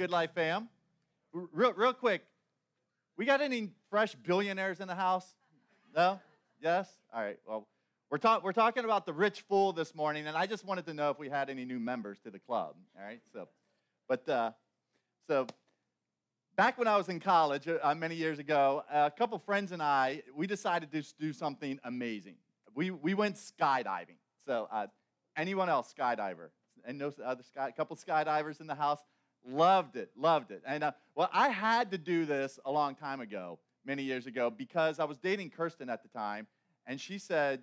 Good Life fam. Real, real quick, we got any fresh billionaires in the house? No? Yes? All right. Well, we're, talk, we're talking about the rich fool this morning, and I just wanted to know if we had any new members to the club. All right. So, but uh, so back when I was in college uh, many years ago, a couple friends and I, we decided to do something amazing. We, we went skydiving. So, uh, anyone else skydiver? And no other sky, a couple skydivers in the house. Loved it, loved it. And uh, well, I had to do this a long time ago, many years ago, because I was dating Kirsten at the time, and she said,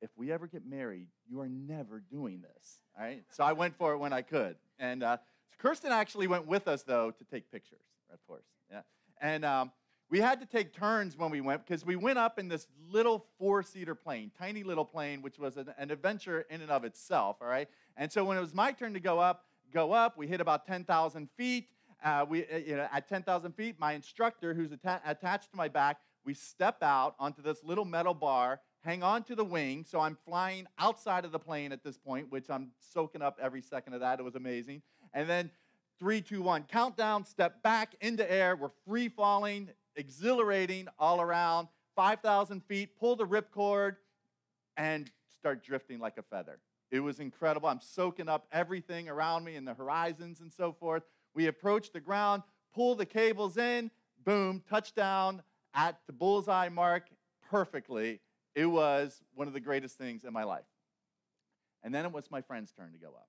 if we ever get married, you are never doing this. All right? So I went for it when I could. And uh, Kirsten actually went with us, though, to take pictures, of course. Yeah. And um, we had to take turns when we went because we went up in this little four seater plane, tiny little plane, which was an, an adventure in and of itself. All right. And so when it was my turn to go up, go up. We hit about 10,000 feet. Uh, we, uh, you know, at 10,000 feet, my instructor, who's atta- attached to my back, we step out onto this little metal bar, hang on to the wing. So I'm flying outside of the plane at this point, which I'm soaking up every second of that. It was amazing. And then three, two, one, countdown, step back into air. We're free falling, exhilarating all around. 5,000 feet, pull the ripcord, and start drifting like a feather. It was incredible. I'm soaking up everything around me and the horizons and so forth. We approach the ground, pull the cables in, boom, touchdown at the bullseye mark perfectly. It was one of the greatest things in my life. And then it was my friend's turn to go up.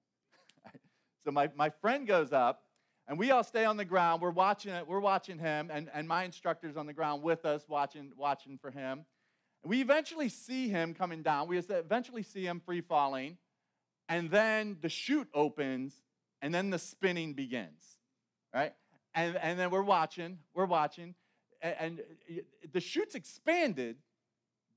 so my, my friend goes up, and we all stay on the ground. We're watching it, we're watching him, and, and my instructor's on the ground with us, watching, watching for him. And we eventually see him coming down. We eventually see him free falling and then the chute opens, and then the spinning begins, right? And, and then we're watching, we're watching, and, and the chute's expanded,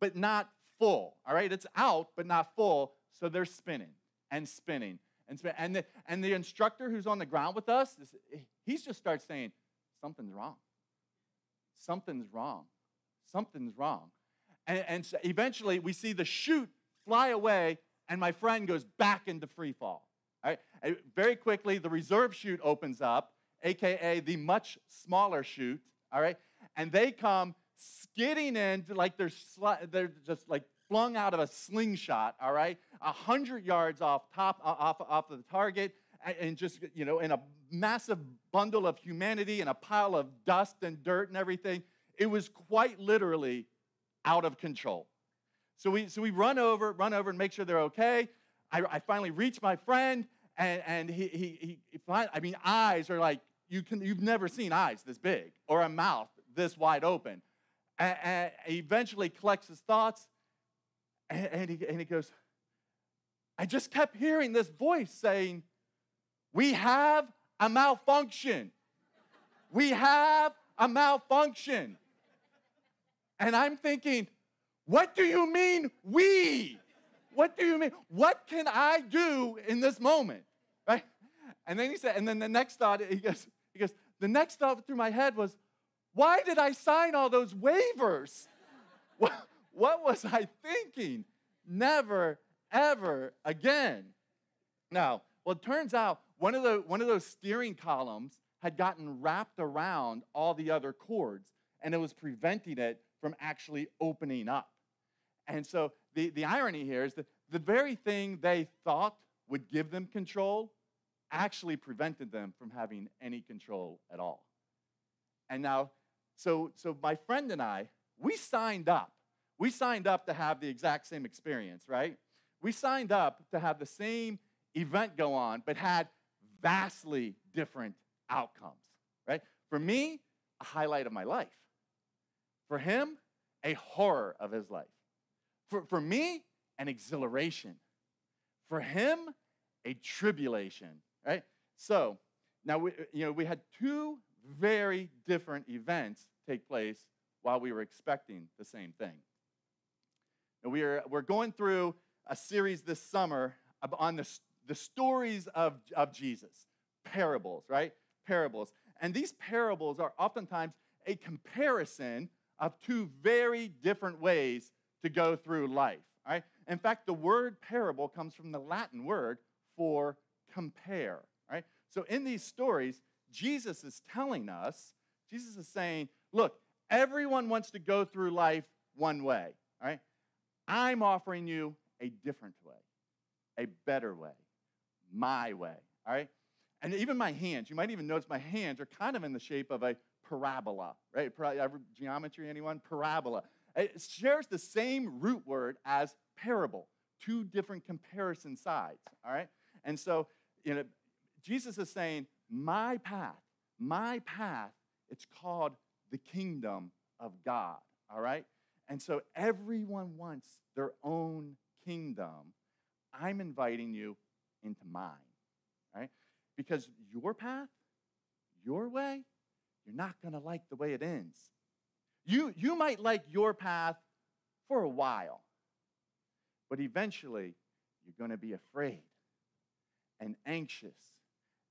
but not full, all right? It's out, but not full, so they're spinning and spinning and spinning. And the, and the instructor who's on the ground with us, he just starts saying, something's wrong. Something's wrong. Something's wrong. And, and so eventually we see the chute fly away and my friend goes back into free fall. Right? Very quickly, the reserve chute opens up, aka the much smaller chute. All right, and they come skidding in like they're they're just like flung out of a slingshot. All right, a hundred yards off top off off of the target, and just you know in a massive bundle of humanity and a pile of dust and dirt and everything. It was quite literally out of control. So we, so we run over, run over and make sure they're okay. I, I finally reach my friend, and, and he, he, he, I mean, eyes are like, you can, you've never seen eyes this big or a mouth this wide open. And, and he eventually collects his thoughts, and, and, he, and he goes, I just kept hearing this voice saying, We have a malfunction. We have a malfunction. And I'm thinking, what do you mean, we? What do you mean? What can I do in this moment? Right? And then he said, and then the next thought, he goes, he goes, the next thought through my head was, why did I sign all those waivers? what, what was I thinking? Never, ever again. Now, well, it turns out one of, the, one of those steering columns had gotten wrapped around all the other cords, and it was preventing it from actually opening up. And so the, the irony here is that the very thing they thought would give them control actually prevented them from having any control at all. And now, so, so my friend and I, we signed up. We signed up to have the exact same experience, right? We signed up to have the same event go on, but had vastly different outcomes, right? For me, a highlight of my life. For him, a horror of his life. For, for me, an exhilaration. For him, a tribulation, right? So, now we, you know, we had two very different events take place while we were expecting the same thing. Now we are, we're going through a series this summer on the, the stories of, of Jesus, parables, right? Parables. And these parables are oftentimes a comparison of two very different ways to go through life. Right? In fact, the word parable comes from the Latin word for compare. Right? So in these stories, Jesus is telling us, Jesus is saying, look, everyone wants to go through life one way, Right? I'm offering you a different way, a better way, my way, all right? And even my hands, you might even notice my hands are kind of in the shape of a parabola, right? Geometry, anyone? Parabola. It shares the same root word as parable, two different comparison sides, all right? And so, you know, Jesus is saying, my path, my path, it's called the kingdom of God, all right? And so everyone wants their own kingdom. I'm inviting you into mine, right? Because your path, your way, you're not going to like the way it ends. You, you might like your path for a while, but eventually you're going to be afraid and anxious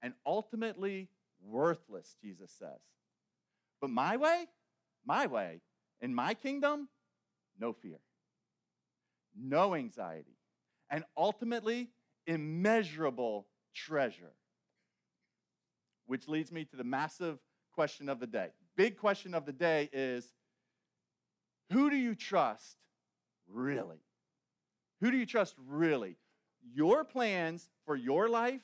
and ultimately worthless, Jesus says. But my way, my way, in my kingdom, no fear, no anxiety, and ultimately immeasurable treasure. Which leads me to the massive question of the day. Big question of the day is who do you trust really? Who do you trust really? Your plans for your life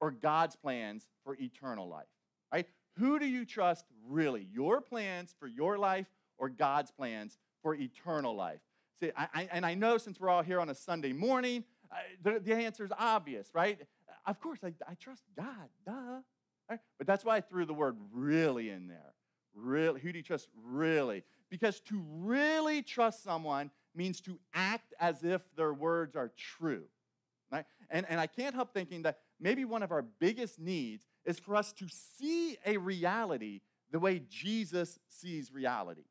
or God's plans for eternal life? Right? Who do you trust really? Your plans for your life or God's plans for eternal life? See, I, I, and I know since we're all here on a Sunday morning, uh, the, the answer is obvious, right? Of course, I, I trust God, duh. Right? But that's why I threw the word really in there. Really, who do you trust really? Because to really trust someone means to act as if their words are true. Right? And, and I can't help thinking that maybe one of our biggest needs is for us to see a reality the way Jesus sees reality.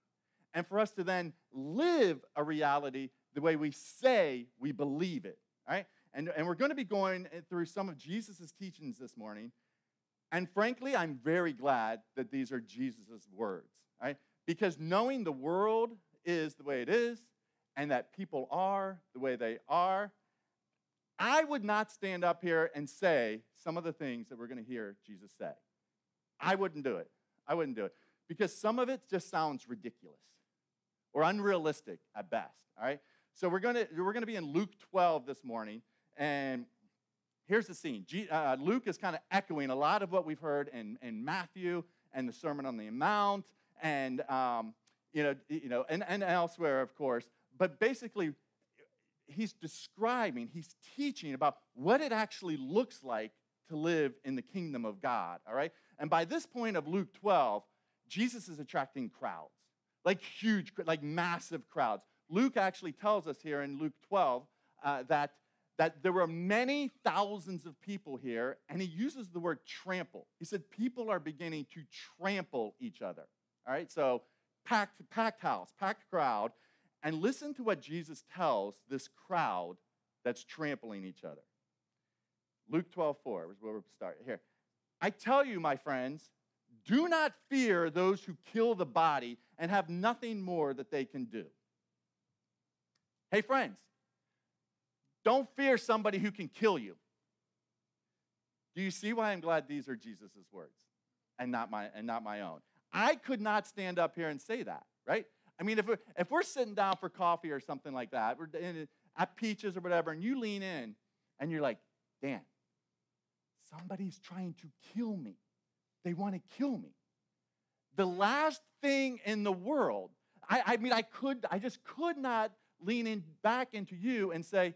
And for us to then live a reality the way we say we believe it. Right? And, and we're going to be going through some of Jesus' teachings this morning. And frankly, I'm very glad that these are Jesus' words, right? Because knowing the world is the way it is and that people are the way they are, I would not stand up here and say some of the things that we're going to hear Jesus say. I wouldn't do it. I wouldn't do it. Because some of it just sounds ridiculous or unrealistic at best, all right? So we're going to, we're going to be in Luke 12 this morning. And here's the scene uh, Luke is kind of echoing a lot of what we've heard in, in Matthew and the Sermon on the Mount and, um, you know, you know and, and elsewhere, of course. But basically, he's describing, he's teaching about what it actually looks like to live in the kingdom of God, all right? And by this point of Luke 12, Jesus is attracting crowds, like huge, like massive crowds. Luke actually tells us here in Luke 12 uh, that that there were many thousands of people here, and he uses the word trample. He said people are beginning to trample each other. All right, so packed, packed house, packed crowd, and listen to what Jesus tells this crowd that's trampling each other. Luke 12, 4 is where we start here. I tell you, my friends, do not fear those who kill the body and have nothing more that they can do. Hey, friends, don't fear somebody who can kill you. Do you see why I'm glad these are Jesus' words and not, my, and not my own? I could not stand up here and say that, right? I mean, if we're, if we're sitting down for coffee or something like that, we're in, at Peaches or whatever, and you lean in and you're like, Dan, somebody's trying to kill me. They want to kill me. The last thing in the world, I, I mean, I could, I just could not lean in back into you and say,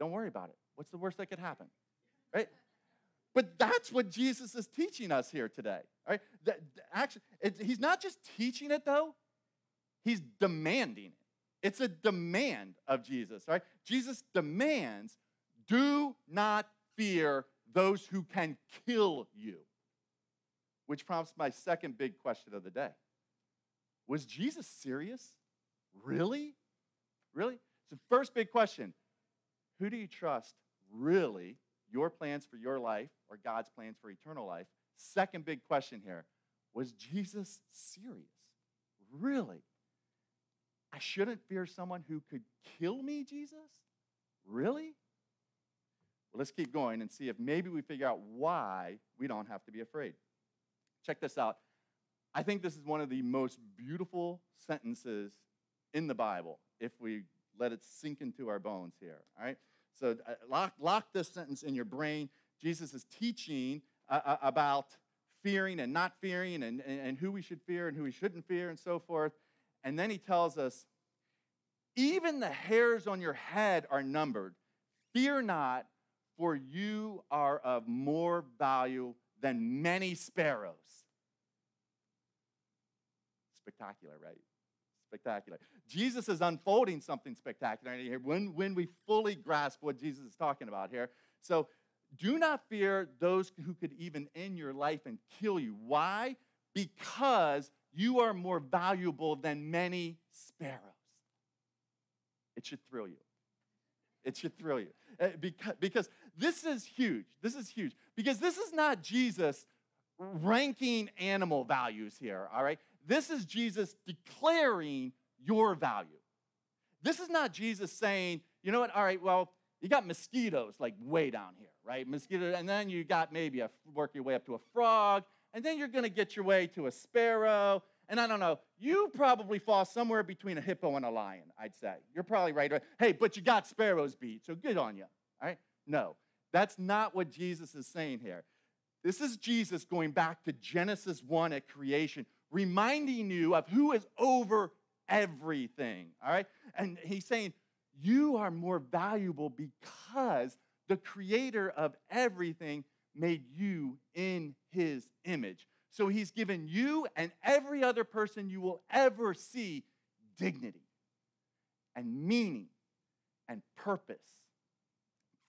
don't worry about it. What's the worst that could happen? Right? But that's what Jesus is teaching us here today. Right? That, actually, it, he's not just teaching it though, he's demanding it. It's a demand of Jesus, right? Jesus demands do not fear those who can kill you. Which prompts my second big question of the day. Was Jesus serious? Really? Really? So, first big question who do you trust really, your plans for your life or God's plans for eternal life? Second big question here was Jesus serious? Really? I shouldn't fear someone who could kill me, Jesus? Really? Well, let's keep going and see if maybe we figure out why we don't have to be afraid. check this out. I think this is one of the most beautiful sentences in the Bible if we let it sink into our bones here. All right? So uh, lock, lock this sentence in your brain. Jesus is teaching uh, uh, about fearing and not fearing and, and, and who we should fear and who we shouldn't fear and so forth. And then he tells us, even the hairs on your head are numbered. Fear not, for you are of more value than many sparrows. Spectacular, right? Spectacular. Jesus is unfolding something spectacular here when, when we fully grasp what Jesus is talking about here. So do not fear those who could even end your life and kill you. Why? Because you are more valuable than many sparrows. It should thrill you. It should thrill you. Uh, because, because this is huge. This is huge. Because this is not Jesus ranking animal values here, all right? This is Jesus declaring your value. This is not Jesus saying, you know what, all right, well, you got mosquitoes like way down here, right? Mosquito, and then you got maybe a work your way up to a frog, and then you're gonna get your way to a sparrow. And I don't know, you probably fall somewhere between a hippo and a lion, I'd say. You're probably right. Hey, but you got sparrows beat, so good on you. All right? No, that's not what Jesus is saying here. This is Jesus going back to Genesis 1 at creation, reminding you of who is over everything. All right? And he's saying, You are more valuable because the creator of everything made you in his image. So he's given you and every other person you will ever see dignity and meaning and purpose.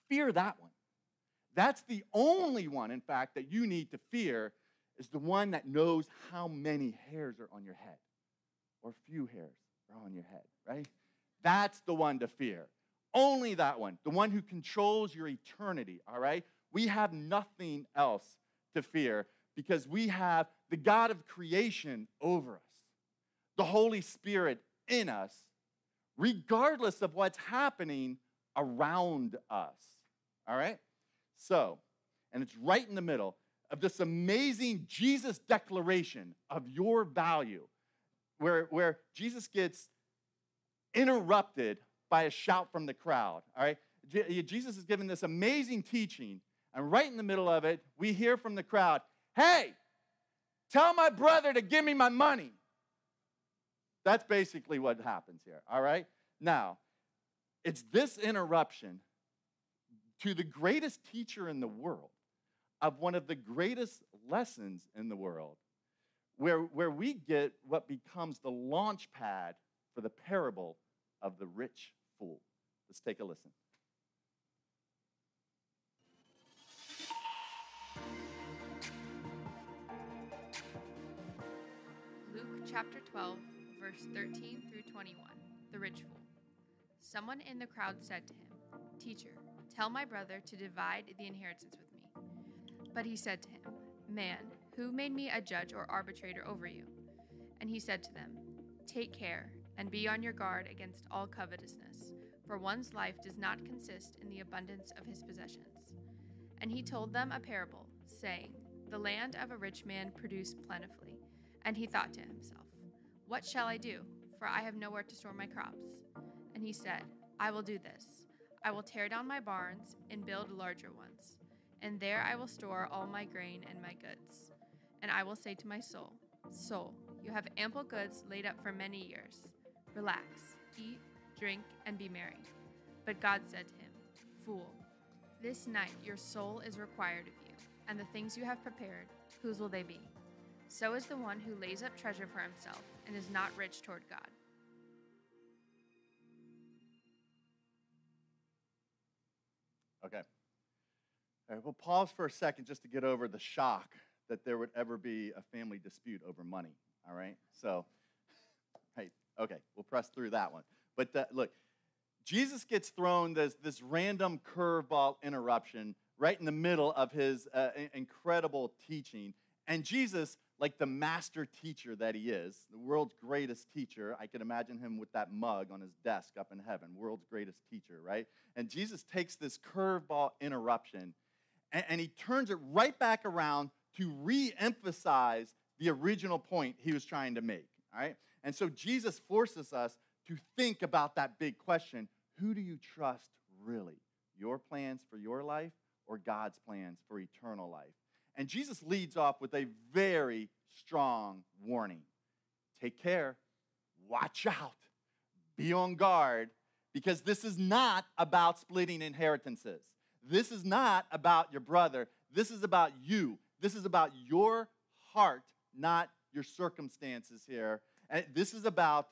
Fear that one. That's the only one, in fact, that you need to fear is the one that knows how many hairs are on your head or few hairs are on your head, right? That's the one to fear. Only that one, the one who controls your eternity, all right? We have nothing else to fear because we have the God of creation over us, the Holy Spirit in us, regardless of what's happening around us, all right? So, and it's right in the middle of this amazing Jesus declaration of your value, where, where Jesus gets interrupted by a shout from the crowd. All right? Jesus is giving this amazing teaching, and right in the middle of it, we hear from the crowd, Hey, tell my brother to give me my money. That's basically what happens here, all right? Now, it's this interruption to the greatest teacher in the world of one of the greatest lessons in the world, where, where we get what becomes the launch pad for the parable of the rich fool. Let's take a listen. Luke chapter 12, verse 13 through 21. The rich fool. Someone in the crowd said to him, Teacher, Tell my brother to divide the inheritance with me. But he said to him, Man, who made me a judge or arbitrator over you? And he said to them, Take care and be on your guard against all covetousness, for one's life does not consist in the abundance of his possessions. And he told them a parable, saying, The land of a rich man produced plentifully. And he thought to himself, What shall I do? For I have nowhere to store my crops. And he said, I will do this. I will tear down my barns and build larger ones, and there I will store all my grain and my goods. And I will say to my soul, Soul, you have ample goods laid up for many years. Relax, eat, drink, and be merry. But God said to him, Fool, this night your soul is required of you, and the things you have prepared, whose will they be? So is the one who lays up treasure for himself and is not rich toward God. Okay. All right, we'll pause for a second just to get over the shock that there would ever be a family dispute over money. All right? So, right, okay, we'll press through that one. But uh, look, Jesus gets thrown this, this random curveball interruption right in the middle of his uh, incredible teaching. And Jesus like the master teacher that he is, the world's greatest teacher. I can imagine him with that mug on his desk up in heaven, world's greatest teacher, right? And Jesus takes this curveball interruption and, and he turns it right back around to re emphasize the original point he was trying to make. All right? And so Jesus forces us to think about that big question who do you trust really? Your plans for your life or God's plans for eternal life? And Jesus leads off with a very strong warning take care, watch out, be on guard, because this is not about splitting inheritances. This is not about your brother. This is about you. This is about your heart, not your circumstances here. And this is about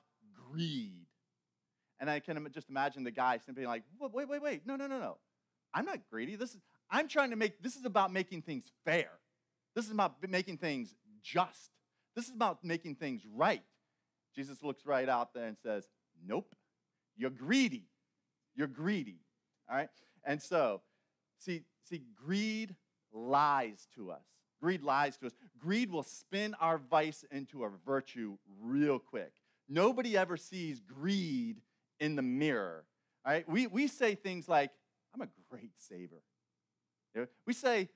greed. And I can just imagine the guy simply like, wait, wait, wait, no, no, no, no. I'm not greedy. This is, I'm trying to make, this is about making things fair. This is about making things just. This is about making things right. Jesus looks right out there and says, Nope, you're greedy. You're greedy. All right? And so, see, see, greed lies to us. Greed lies to us. Greed will spin our vice into a virtue real quick. Nobody ever sees greed in the mirror. All right? We, we say things like, I'm a great saver. We say,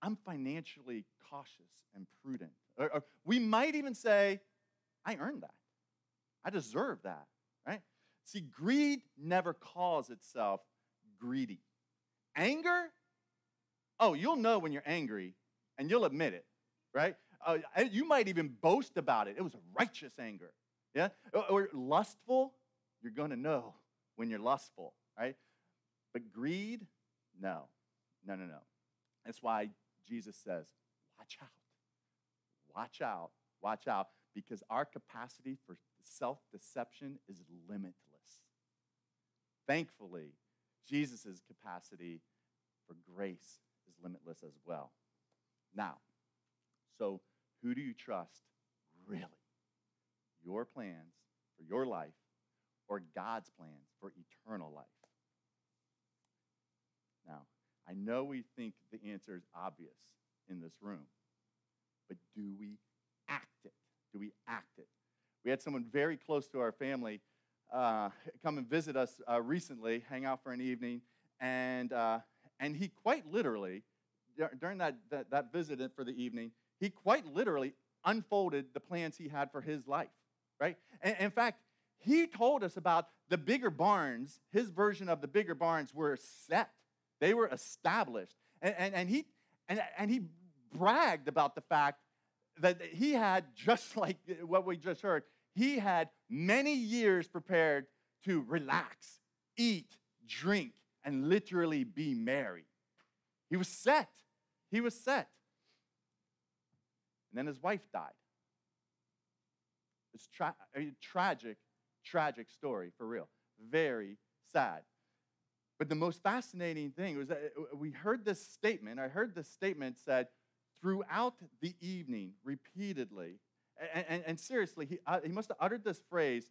I'm financially cautious and prudent. Or, or we might even say, I earned that. I deserve that, right? See, greed never calls itself greedy. Anger, oh, you'll know when you're angry and you'll admit it, right? Uh, you might even boast about it. It was righteous anger, yeah? Or, or lustful, you're going to know when you're lustful, right? But greed, no, no, no, no. That's why Jesus says, watch out. Watch out. Watch out. Because our capacity for self deception is limitless. Thankfully, Jesus' capacity for grace is limitless as well. Now, so who do you trust really? Your plans for your life or God's plans for eternal life? Now, I know we think the answer is obvious in this room, but do we act it? Do we act it? We had someone very close to our family uh, come and visit us uh, recently, hang out for an evening, and, uh, and he quite literally, during that, that, that visit for the evening, he quite literally unfolded the plans he had for his life, right? And, in fact, he told us about the bigger barns, his version of the bigger barns were set, they were established. And, and, and, he, and, and he bragged about the fact that he had, just like what we just heard, he had many years prepared to relax, eat, drink, and literally be merry. He was set. He was set. And then his wife died. It's tra- a tragic, tragic story for real. Very sad. But the most fascinating thing was that uh, we heard this statement. I heard this statement said throughout the evening repeatedly and, and, and seriously, he, uh, he must have uttered this phrase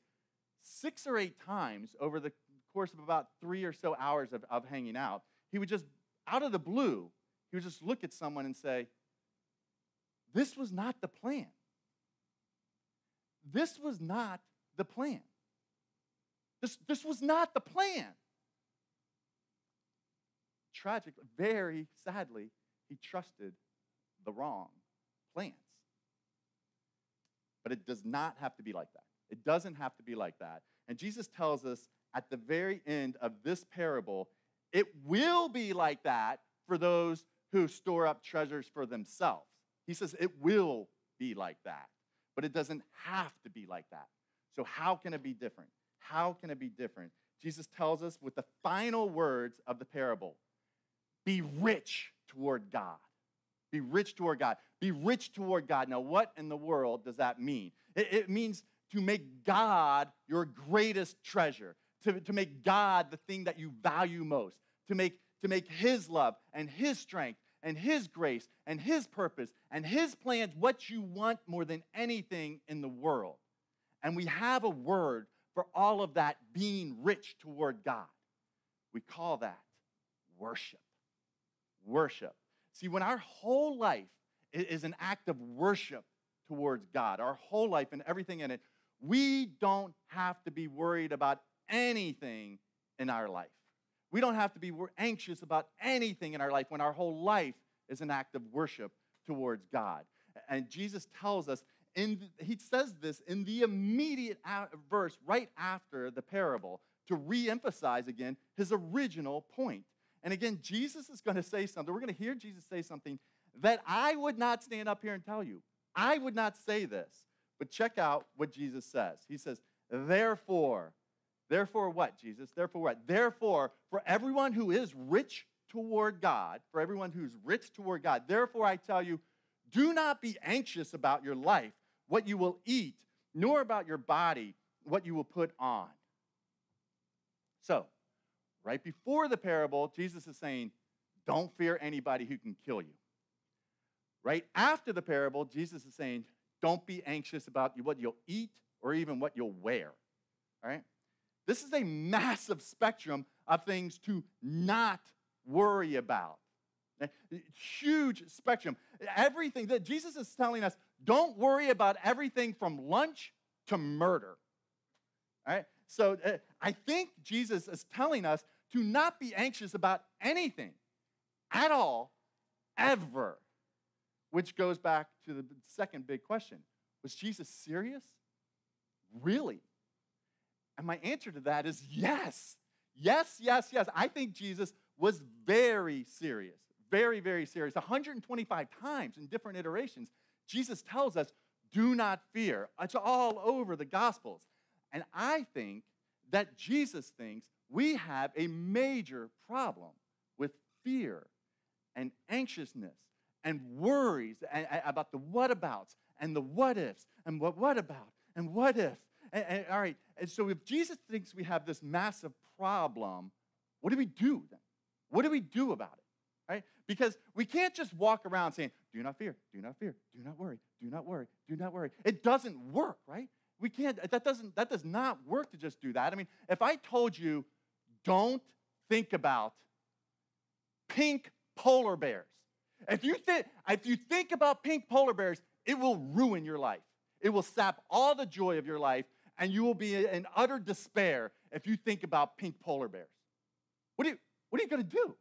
six or eight times over the course of about three or so hours of, of hanging out. He would just, out of the blue, he would just look at someone and say, This was not the plan. This was not the plan. This, this was not the plan. Tragically, very sadly, he trusted the wrong plan. But it does not have to be like that. It doesn't have to be like that. And Jesus tells us at the very end of this parable, it will be like that for those who store up treasures for themselves. He says it will be like that, but it doesn't have to be like that. So, how can it be different? How can it be different? Jesus tells us with the final words of the parable be rich toward God. Be rich toward God. Be rich toward God. Now, what in the world does that mean? It, it means to make God your greatest treasure, to, to make God the thing that you value most, to make, to make His love and His strength and His grace and His purpose and His plans what you want more than anything in the world. And we have a word for all of that being rich toward God. We call that worship. Worship. See, when our whole life is an act of worship towards God, our whole life and everything in it, we don't have to be worried about anything in our life. We don't have to be anxious about anything in our life when our whole life is an act of worship towards God. And Jesus tells us, in, he says this in the immediate verse right after the parable to re emphasize again his original point. And again, Jesus is going to say something. We're going to hear Jesus say something that I would not stand up here and tell you. I would not say this. But check out what Jesus says. He says, Therefore, therefore what, Jesus? Therefore what? Therefore, for everyone who is rich toward God, for everyone who's rich toward God, therefore I tell you, do not be anxious about your life, what you will eat, nor about your body, what you will put on. So, right before the parable, Jesus is saying, Don't fear anybody who can kill you. Right after the parable, Jesus is saying, Don't be anxious about what you'll eat or even what you'll wear. All right? This is a massive spectrum of things to not worry about. Huge spectrum. Everything that Jesus is telling us, don't worry about everything from lunch to murder. All right? So uh, I think Jesus is telling us to not be anxious about anything at all, ever. Which goes back to the second big question Was Jesus serious? Really? And my answer to that is yes. Yes, yes, yes. I think Jesus was very serious, very, very serious. 125 times in different iterations, Jesus tells us, do not fear. It's all over the Gospels. And I think that Jesus thinks we have a major problem with fear and anxiousness and worries about the whatabouts and the what ifs and what what about and what if. And, and, all right, and so if Jesus thinks we have this massive problem, what do we do then? What do we do about it? Right? Because we can't just walk around saying, do not fear, do not fear, do not worry, do not worry, do not worry. It doesn't work, right? We can't, that doesn't, that does not work to just do that. I mean, if I told you, don't think about pink polar bears. If you, think, if you think about pink polar bears, it will ruin your life. It will sap all the joy of your life, and you will be in utter despair if you think about pink polar bears. What are you, what are you going to do?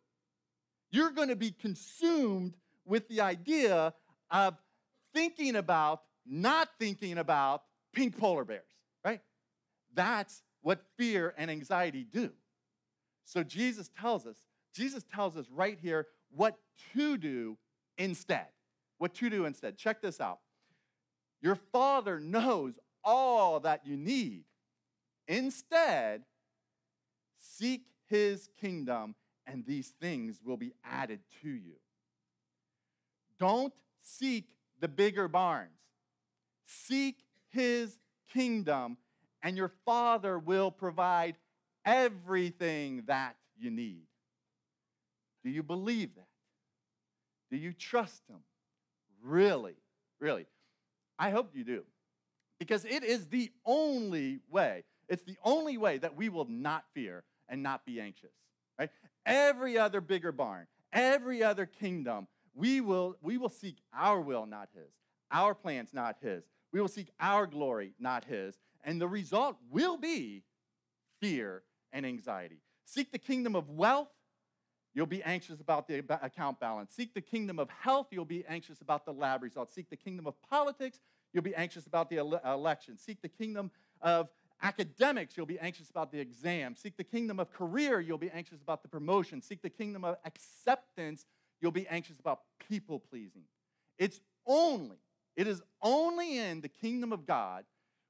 You're going to be consumed with the idea of thinking about, not thinking about pink polar bears, right? That's what fear and anxiety do. So Jesus tells us, Jesus tells us right here what to do instead. What to do instead. Check this out. Your Father knows all that you need. Instead, seek his kingdom, and these things will be added to you. Don't seek the bigger barns. Seek his kingdom, and your Father will provide everything that you need. Do you believe that? Do you trust him? Really? Really? I hope you do. Because it is the only way, it's the only way that we will not fear and not be anxious. Right? Every other bigger barn, every other kingdom, we will, we will seek our will, not his, our plans, not his. We will seek our glory, not his. And the result will be fear and anxiety. Seek the kingdom of wealth, you'll be anxious about the account balance. Seek the kingdom of health, you'll be anxious about the lab results. Seek the kingdom of politics, you'll be anxious about the ele- election. Seek the kingdom of academics, you'll be anxious about the exam. Seek the kingdom of career, you'll be anxious about the promotion. Seek the kingdom of acceptance, you'll be anxious about people pleasing. It's only, it is only in the kingdom of God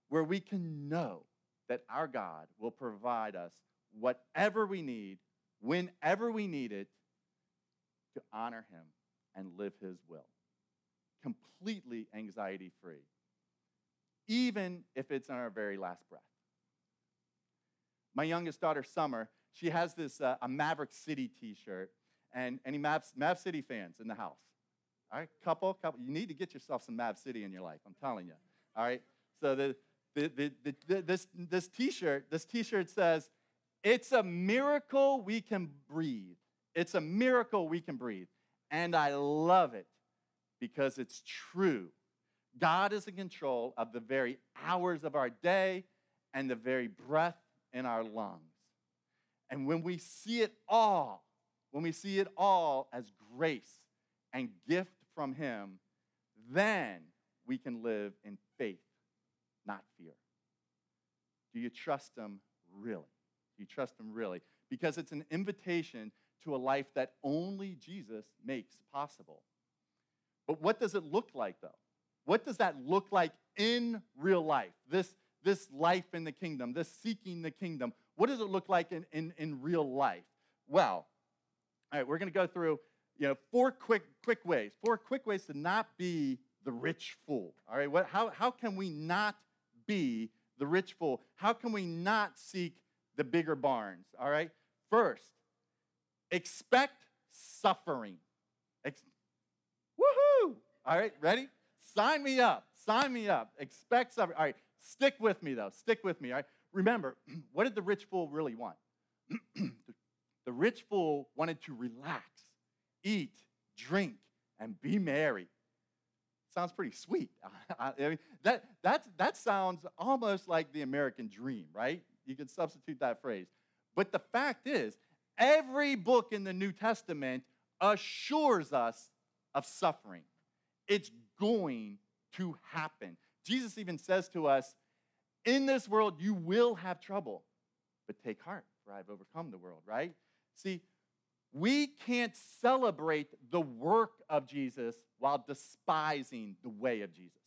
where we can know that our God will provide us whatever we need, whenever we need it, to honor Him and live His will. Completely anxiety free, even if it's in our very last breath. My youngest daughter, Summer, she has this uh, a Maverick City T-shirt, and any Mav, Mav City fans in the house? All right, couple, couple. You need to get yourself some Mav City in your life. I'm telling you. All right. So the, the, the, the, this this T-shirt this T-shirt says, "It's a miracle we can breathe. It's a miracle we can breathe," and I love it because it's true. God is in control of the very hours of our day and the very breath in our lungs. And when we see it all, when we see it all as grace and gift from Him, then we can live in faith, not fear. Do you trust Him really? You trust Him really? Because it's an invitation to a life that only Jesus makes possible. But what does it look like, though? What does that look like in real life? This, this life in the kingdom, this seeking the kingdom. What does it look like in, in, in real life? Well, all right, we're going to go through you know, four quick, quick ways, four quick ways to not be the rich fool. All right, what, how, how can we not be the rich fool? How can we not seek the bigger barns? All right, first, expect suffering. Ex- Woohoo! All right, ready? Sign me up. Sign me up. Expect suffering. All right, stick with me though. Stick with me. All right. Remember, what did the rich fool really want? the rich fool wanted to relax, eat, drink, and be merry. Sounds pretty sweet. I mean, that, that's, that sounds almost like the American dream, right? You can substitute that phrase. But the fact is, every book in the New Testament assures us of suffering. It's going to happen. Jesus even says to us, In this world you will have trouble, but take heart, for I've overcome the world, right? See, we can't celebrate the work of Jesus while despising the way of Jesus.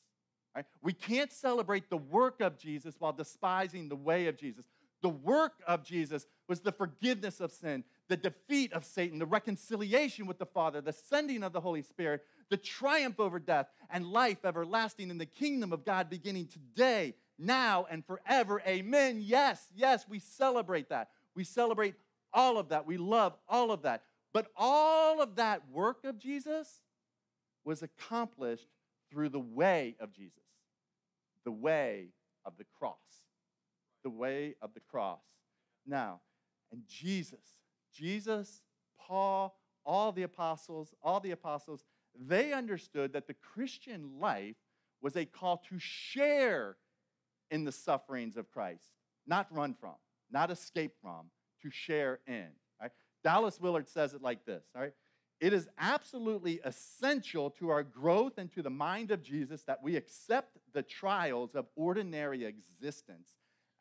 Right? We can't celebrate the work of Jesus while despising the way of Jesus. The work of Jesus was the forgiveness of sin, the defeat of Satan, the reconciliation with the Father, the sending of the Holy Spirit, the triumph over death, and life everlasting in the kingdom of God beginning today, now, and forever. Amen. Yes, yes, we celebrate that. We celebrate all of that. We love all of that. But all of that work of Jesus was accomplished through the way of Jesus, the way of the cross. The way of the cross. Now, and Jesus, Jesus, Paul, all the apostles, all the apostles, they understood that the Christian life was a call to share in the sufferings of Christ, not run from, not escape from, to share in. Right? Dallas Willard says it like this? It is absolutely essential to our growth and to the mind of Jesus that we accept the trials of ordinary existence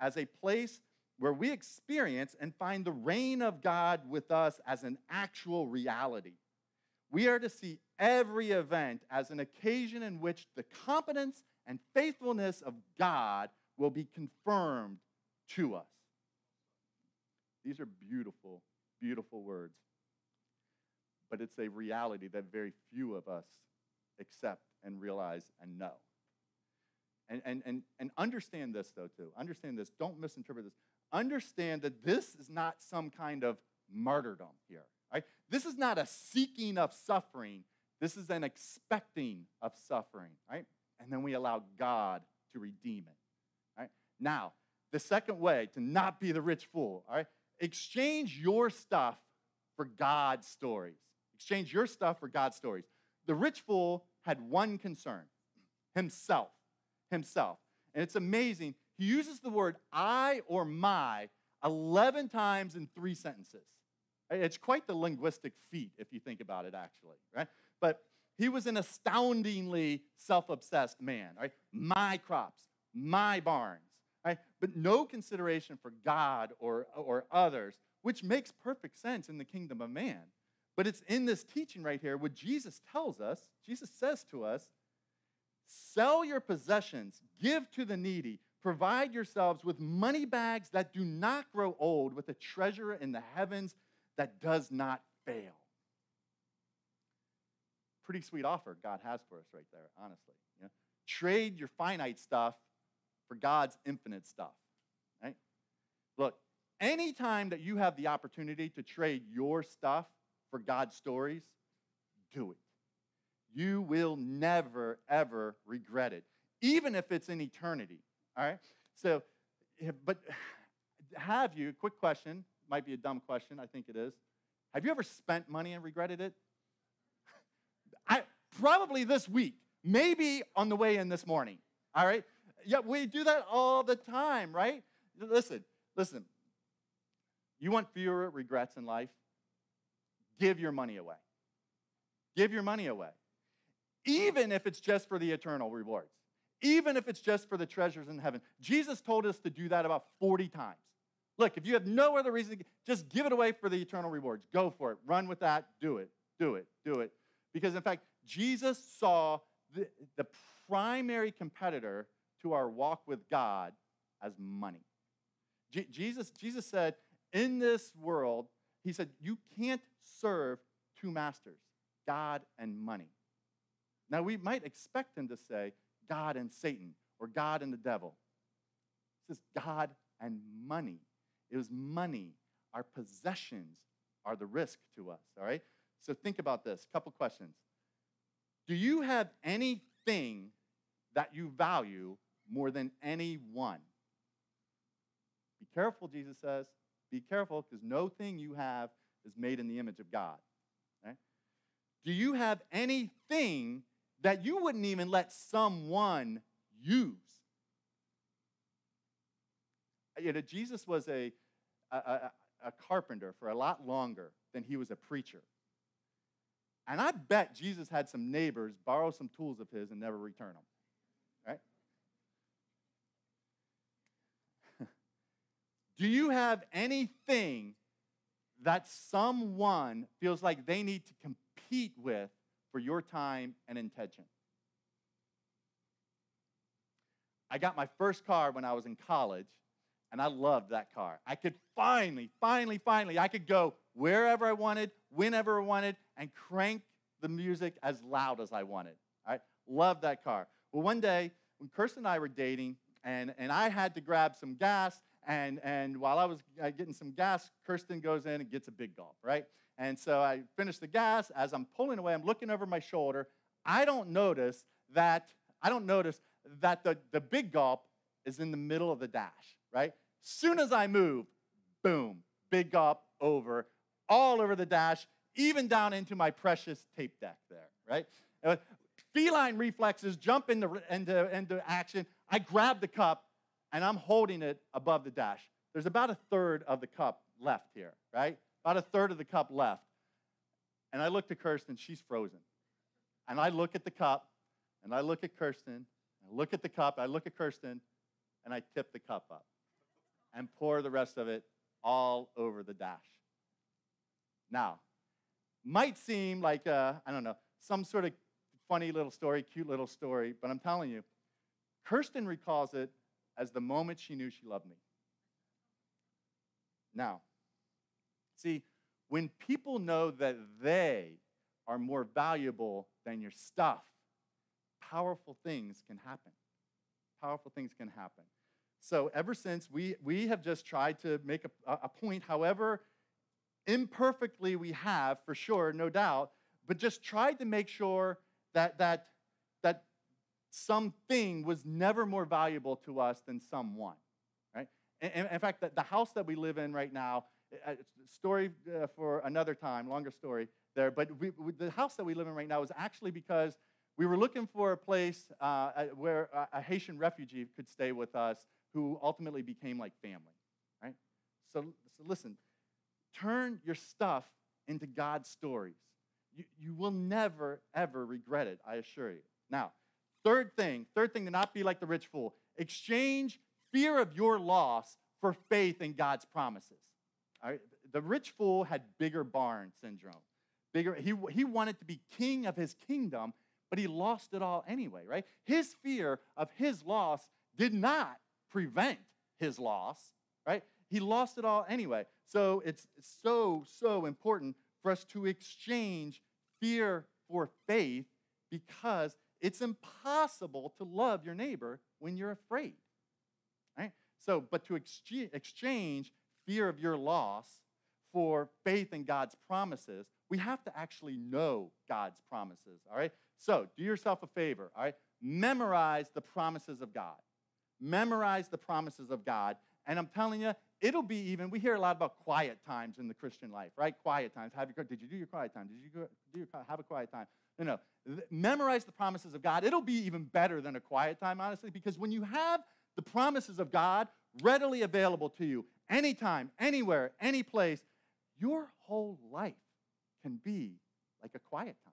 as a place where we experience and find the reign of God with us as an actual reality. We are to see every event as an occasion in which the competence and faithfulness of God will be confirmed to us. These are beautiful, beautiful words. But it's a reality that very few of us accept and realize and know. And, and, and, and understand this, though, too. Understand this. Don't misinterpret this. Understand that this is not some kind of martyrdom here. Right? This is not a seeking of suffering. This is an expecting of suffering, right? And then we allow God to redeem it. Right? Now, the second way to not be the rich fool, all right? Exchange your stuff for God's stories. Exchange your stuff for God's stories. The rich fool had one concern himself. Himself. And it's amazing. He uses the word I or my 11 times in three sentences. It's quite the linguistic feat if you think about it, actually, right? But he was an astoundingly self obsessed man, right? My crops, my barns, right? But no consideration for God or, or others, which makes perfect sense in the kingdom of man. But it's in this teaching right here what Jesus tells us. Jesus says to us, Sell your possessions, give to the needy, provide yourselves with money bags that do not grow old, with a treasure in the heavens that does not fail. Pretty sweet offer God has for us right there, honestly. You know? Trade your finite stuff for God's infinite stuff. Right? Look, anytime that you have the opportunity to trade your stuff for God's stories, do it. You will never, ever regret it, even if it's in eternity. All right? So, eh, but have you, quick question, might be a dumb question, I think it is. Have you ever spent money and regretted it? I, probably this week, maybe on the way in this morning. All right? Yeah, we do that all the time, right? Listen, listen. You want fewer regrets in life? Give your money away. Give your money away. even if it's just for the eternal rewards, even if it's just for the treasures in heaven. Jesus told us to do that about 40 times. Look, if you have no other reason, just give it away for the eternal rewards. Go for it. Run with that. Do it. Do it. Do it. Because, in fact, Jesus saw the, the primary competitor to our walk with God as money. Je- Jesus, Jesus said, in this world, he said, you can't serve two masters, God and money. Now, we might expect him to say God and Satan or God and the devil. He says God and money. It was money. Our possessions are the risk to us, all right? So think about this. Couple questions. Do you have anything that you value more than anyone? Be careful, Jesus says. Be careful because no thing you have is made in the image of God. Right? Do you have anything that you wouldn't even let someone use? Uh, you know, Jesus was a, a, a, a carpenter for a lot longer than he was a preacher. And I bet Jesus had some neighbors borrow some tools of his and never return them. Right? Do you have anything that someone feels like they need to compete with for your time and intention? I got my first car when I was in college, and I loved that car. I could finally, finally, finally, I could go wherever I wanted, whenever I wanted, and crank the music as loud as I wanted. I right? Loved that car. Well, one day, when Kirsten and I were dating, and, and I had to grab some gas, and, and while I was uh, getting some gas, Kirsten goes in and gets a big gulp, right? And so I finish the gas. As I'm pulling away, I'm looking over my shoulder. I don't notice that, I don't notice that the, the big gulp is in the middle of the dash, right? Soon as I move, boom, big gulp over, all over the dash, even down into my precious tape deck there, right? Uh, feline reflexes jump into, into, into action. I grab the cup and I'm holding it above the dash. There's about a third of the cup left here, right? About a third of the cup left. And I look to Kirsten, she's frozen. And I look at the cup, and I look at Kirsten, I look at the cup, I look at Kirsten, and I tip the cup up and pour the rest of it all over the dash. Now, might seem like, uh, I don't know, some sort of funny little story, cute little story, but I'm telling you, Kirsten recalls it as the moment she knew she loved me. Now, see, when people know that they are more valuable than your stuff, powerful things can happen. Powerful things can happen. So ever since we, we have just tried to make a, a point, however imperfectly we have, for sure, no doubt, but just tried to make sure that, that, that something was never more valuable to us than someone, right? And, in fact, the, house that we live in right now, story uh, for another time, longer story there, but we, the house that we live in right now is actually because we were looking for a place uh, where a Haitian refugee could stay with us who ultimately became like family, right? So, so listen, turn your stuff into God's stories. You, you will never, ever regret it, I assure you. Now, third thing, third thing to not be like the rich fool exchange fear of your loss for faith in God's promises. All right? The rich fool had bigger barn syndrome. Bigger, he, he wanted to be king of his kingdom, but he lost it all anyway, right? His fear of his loss did not prevent his loss, right? He lost it all anyway. So it's so, so important for us to exchange fear for faith because it's impossible to love your neighbor when you're afraid. Right? So, but to exchange fear of your loss for faith in God's promises, we have to actually know God's promises. All right? So, do yourself a favor. All right? Memorize the promises of God memorize the promises of God. And I'm telling you, it'll be even, we hear a lot about quiet times in the Christian life, right? Quiet times. Have your, did you do your quiet time? Did you do your, have a quiet time? No, no. Memorize the promises of God. It'll be even better than a quiet time, honestly, because when you have the promises of God readily available to you anytime, anywhere, any place, your whole life can be like a quiet time.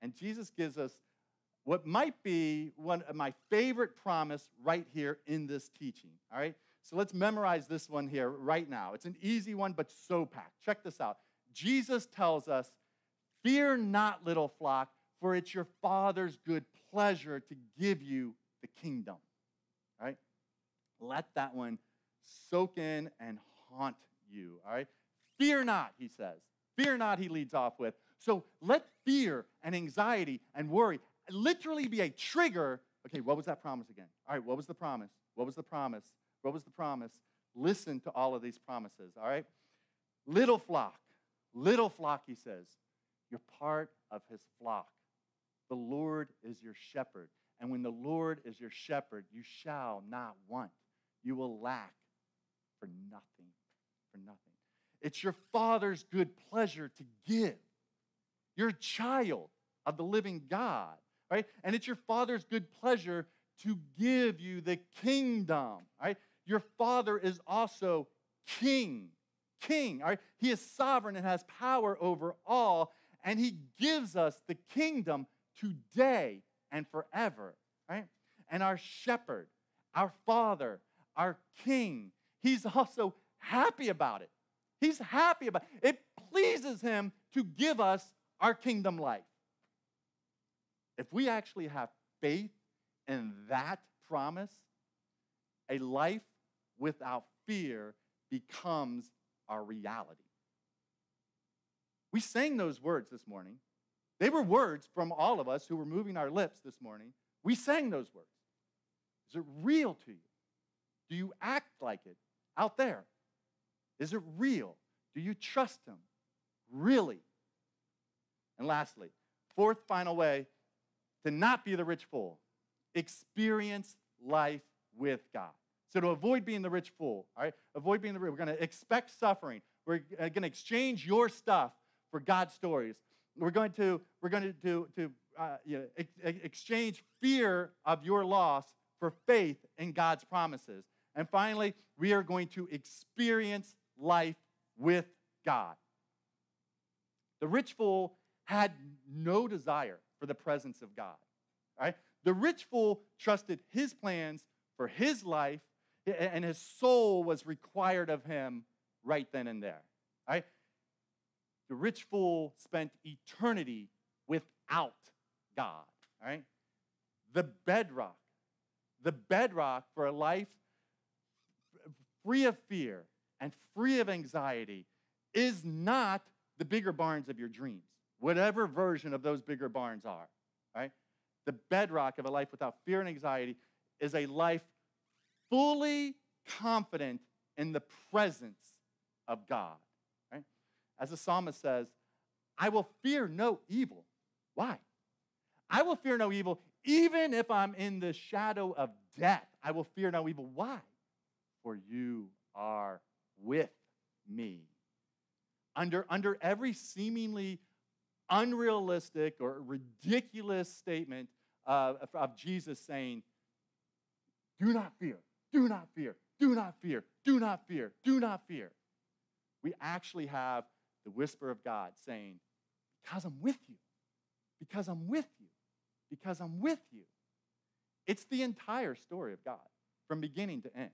And Jesus gives us what might be one of my favorite promise right here in this teaching. All right? So let's memorize this one here right now. It's an easy one, but so packed. Check this out. Jesus tells us, Fear not, little flock, for it's your Father's good pleasure to give you the kingdom. All right? Let that one soak in and haunt you. All right? Fear not, he says. Fear not, he leads off with. So let fear and anxiety and worry literally be a trigger. Okay, what was that promise again? All right, what was the promise? What was the promise? What was the promise? Listen to all of these promises, all right? Little flock, little flock, he says, you're part of his flock. The Lord is your shepherd. And when the Lord is your shepherd, you shall not want. You will lack for nothing, for nothing. It's your Father's good pleasure to give. You're a child of the living God, right? And it's your Father's good pleasure to give you the kingdom, right? Your Father is also king, king, all right? He is sovereign and has power over all, and He gives us the kingdom today and forever, right? And our shepherd, our Father, our King, He's also happy about it. He's happy about it. It pleases Him to give us our kingdom life. If we actually have faith in that promise, a life without fear becomes our reality. We sang those words this morning. They were words from all of us who were moving our lips this morning. We sang those words. Is it real to you? Do you act like it out there? Is it real? Do you trust Him? Really? And lastly, fourth final way to not be the rich fool experience life with God. So to avoid being the rich fool, all right, avoid being the rich, we're going to expect suffering. We're uh, going to exchange your stuff for God's stories. We're going to we're going to to, to uh, you know, ex- exchange fear of your loss for faith in God's promises. And finally, we are going to experience life with God. The rich fool had no desire for the presence of God. Right? The rich fool trusted his plans for his life and his soul was required of him right then and there. Right? The rich fool spent eternity without God. Right? The bedrock, the bedrock for a life free of fear and free of anxiety is not the bigger barns of your dreams, whatever version of those bigger barns are. Right? The bedrock of a life without fear and anxiety is a life fully confident in the presence of God. As the psalmist says, I will fear no evil. Why? I will fear no evil, even if I'm in the shadow of death. I will fear no evil. Why? For you are with me. Under, under every seemingly unrealistic or ridiculous statement uh, of Jesus saying, Do not fear, do not fear, do not fear, do not fear, do not fear. We actually have the whisper of God saying, Because I'm with you, because I'm with you, because I'm with you. It's the entire story of God from beginning to end,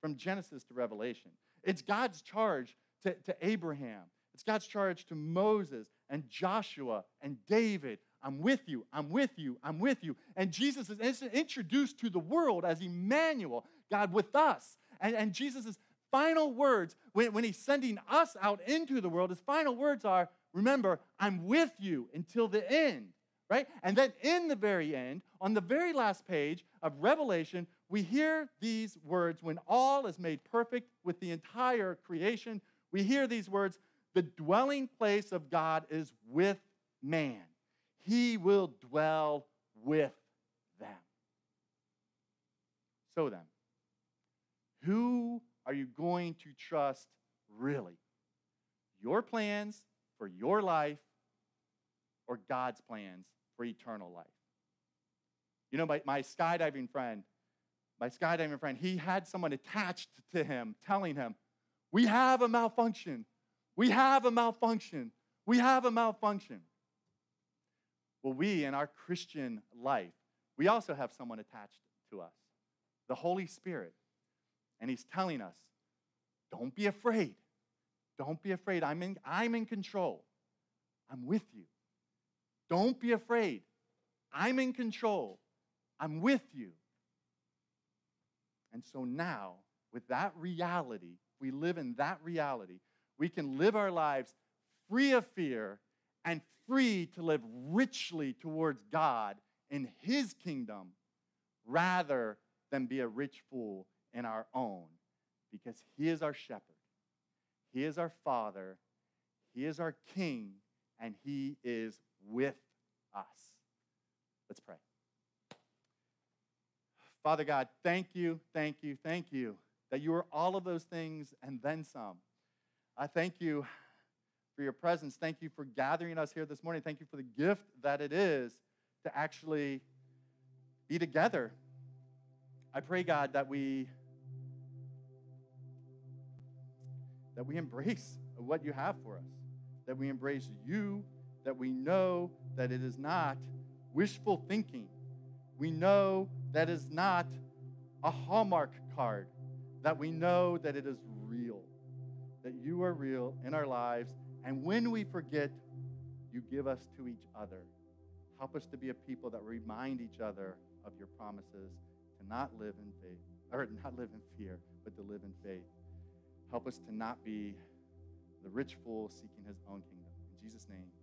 from Genesis to Revelation. It's God's charge to, to Abraham, it's God's charge to Moses and Joshua and David I'm with you, I'm with you, I'm with you. And Jesus is introduced to the world as Emmanuel, God with us. And, and Jesus' final words, when, when he's sending us out into the world, his final words are, Remember, I'm with you until the end, right? And then in the very end, on the very last page of Revelation, we hear these words when all is made perfect with the entire creation. We hear these words the dwelling place of God is with man he will dwell with them. So then, who are you going to trust really? Your plans for your life or God's plans for eternal life? You know, my, my skydiving friend, my skydiving friend, he had someone attached to him telling him, We have a malfunction. We have a malfunction. We have a malfunction. Well, we in our Christian life, we also have someone attached to us the Holy Spirit. And He's telling us, don't be afraid. Don't be afraid. I'm in, I'm in control. I'm with you. Don't be afraid. I'm in control. I'm with you. And so now, with that reality, we live in that reality, we can live our lives free of fear and free to live richly towards God in His kingdom rather than be a rich fool in our own because He is our shepherd, He is our Father, He is our King, and He is with us. Let's pray. Father God, thank you, thank you, thank you that you are all of those things and then some. I thank you for your presence. Thank you for gathering us here this morning. Thank you for the gift that it is to actually be together. I pray, God, that we that we embrace what you have for us, that we embrace you, that we know that it is not wishful thinking. We know that is not a Hallmark card, that we know that it is real, that you are real in our lives. And when we forget, you give us to each other. Help us to be a people that remind each other of your promises to not live in faith, or not live in fear, but to live in faith. Help us to not be the rich fool seeking his own kingdom. In Jesus' name.